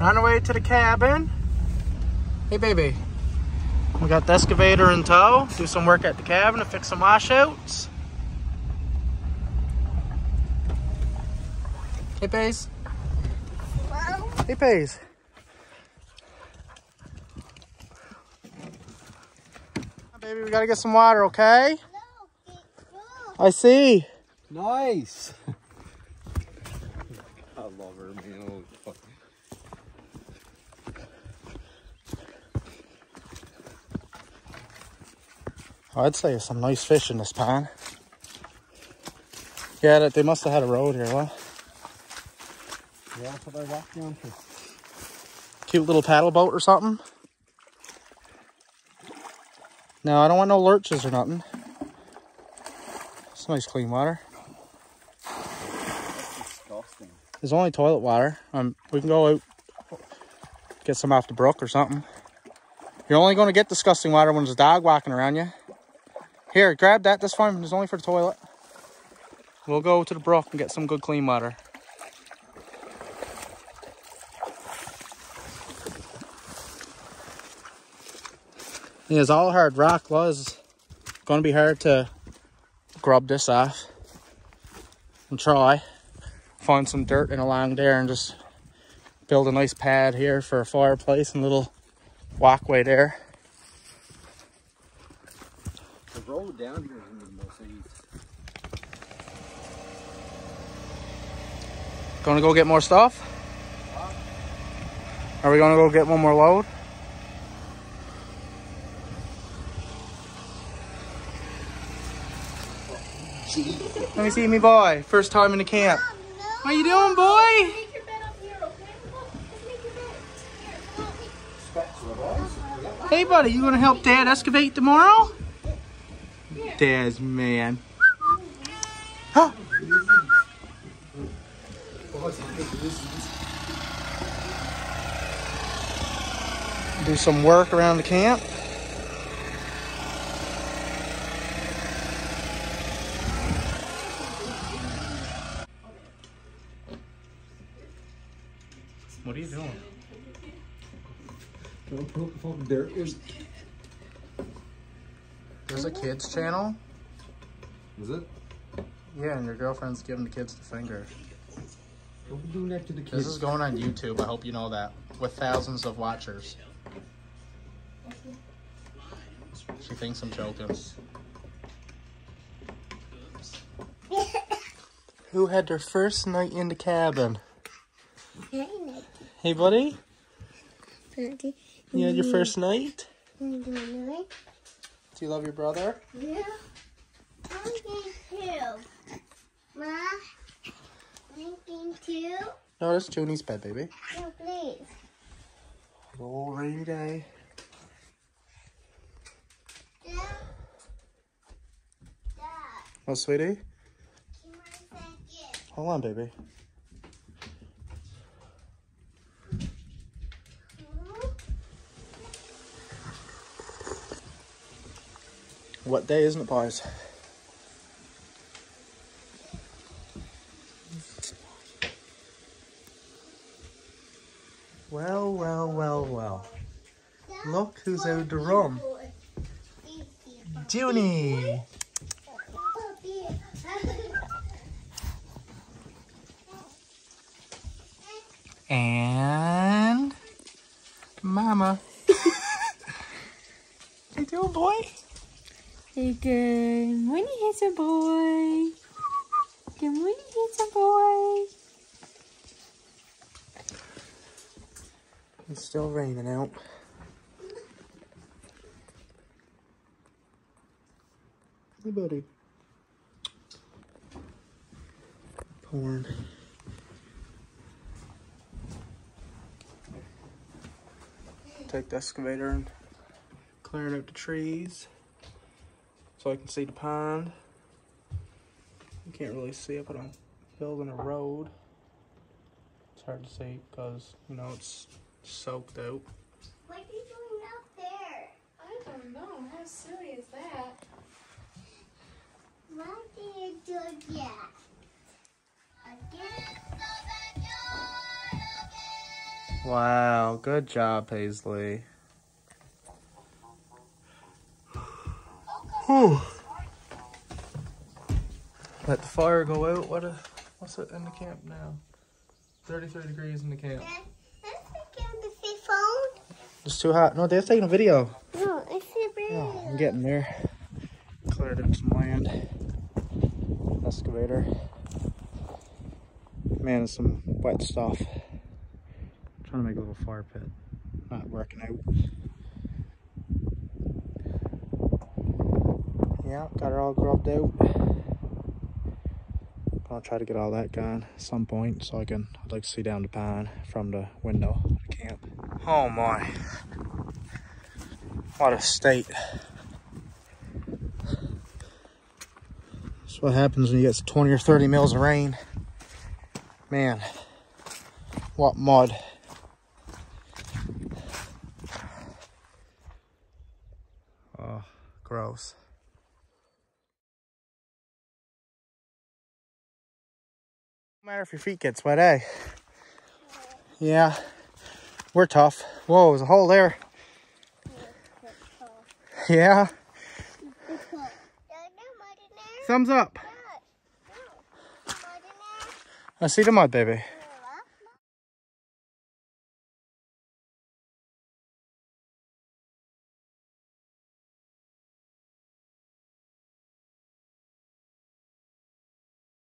On our way to the cabin. Hey, baby. We got the excavator in tow. Do some work at the cabin to fix some washouts. Hey, Pace. Hey, Pace. Baby, we gotta get some water, okay? I see. Nice. I love her, man. Oh, I'd say there's some nice fish in this pond. Yeah, they must have had a road here, well. Yeah, that's what I walked down to. Cute little paddle boat or something. No, I don't want no lurches or nothing. It's nice clean water. Disgusting. There's only toilet water. Um, we can go out, get some off the brook or something. You're only going to get disgusting water when there's a dog walking around you. Here, grab that. This one is only for the toilet. We'll go to the brook and get some good clean water. It's all hard rock was. Going to be hard to grub this off and try find some dirt and along there and just build a nice pad here for a fireplace and little walkway there. The road down here is the most easy. Gonna go get more stuff? Are we gonna go get one more load? Let me see me boy. First time in the camp. How you doing, boy? Make your bed up here, okay? Come on, let's make your bed. Here, come on. Hey buddy, you gonna help dad excavate tomorrow? Dad's man. Huh? Do some work around the camp. What are you doing? Don't poke the fucking dirt. Is, There's a kids channel. is it? Yeah, and your girlfriend's giving the kids the finger. Don't be doing that to the This is going on YouTube. I hope you know that. With thousands of watchers. She thinks I'm joking. Who had their first night in the cabin? Hey, buddy. You had your first night? Do you love your brother? Yeah. I'm getting two. Ma, I'm getting two. No, that's Junie's bed, baby. No, please. Oh, rainy day. Dad. Dad. Oh, sweetie. Can I say yes? Hold on, baby. What day isn't it, boys? Well, well, well, well. Look who's out the room. Junie! And Mama. You doing, boy? Hey, good morning, handsome boy. Good morning, handsome boy. It's still raining out. Hey, buddy. Pouring. Take the excavator and clearing out the trees so I can see the pond. You can't really see it, but I'm building a road. It's hard to see because, you know, it's soaked out. What are you doing out there? I don't know. How silly is that? Why did you do that? Again? Wow, good job, Paisley. Whew. Let the fire go out. What a, what's it in the camp now? 33 degrees in the camp. It's too hot. No, they're taking a video. No, it's a Oh, I'm getting there. Cleared up some land. Excavator. Man, it's some wet stuff. trying to make a little fire pit. Not working out. Yeah, got her all grubbed out. I'll try to get all that gone at some point so I can, I'd like to see down the pond from the window of the camp. Oh my. What a state. That's what happens when you get 20 or 30 mils of rain. Man, what mud. Oh, gross. No matter if your feet get wet, eh? Yeah, we're tough. Whoa, there's a hole there. Yeah, thumbs up. I see the mud, baby.